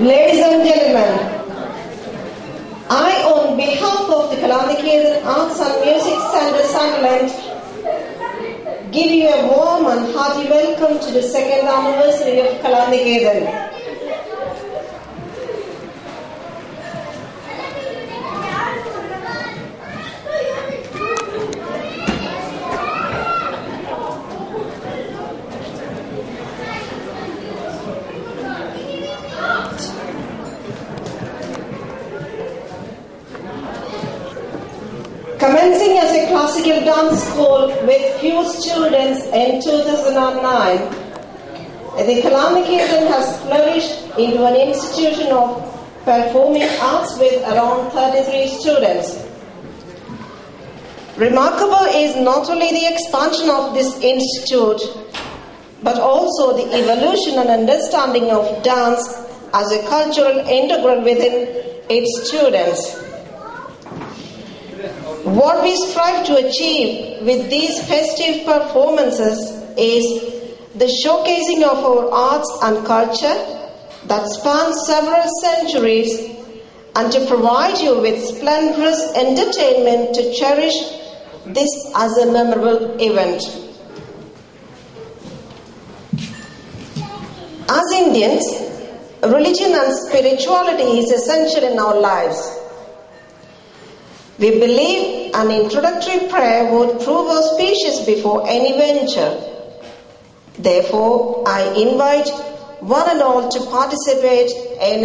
Ladies and gentlemen, I, on behalf of the Kalanikethan Arts and Music Center Sunderland, give you a warm and hearty welcome to the second anniversary of Kalanikethan. Commencing as a classical dance school with few students in 2009, the Kalanikethan has flourished into an institution of performing arts with around 33 students. Remarkable is not only the expansion of this institute, but also the evolution and understanding of dance as a cultural integral within its students. What we strive to achieve with these festive performances is the showcasing of our arts and culture that spans several centuries and to provide you with splendorous entertainment to cherish this as a memorable event. As Indians, religion and spirituality is essential in our lives. We believe an introductory prayer would prove auspicious before any venture. Therefore, I invite one and all to participate in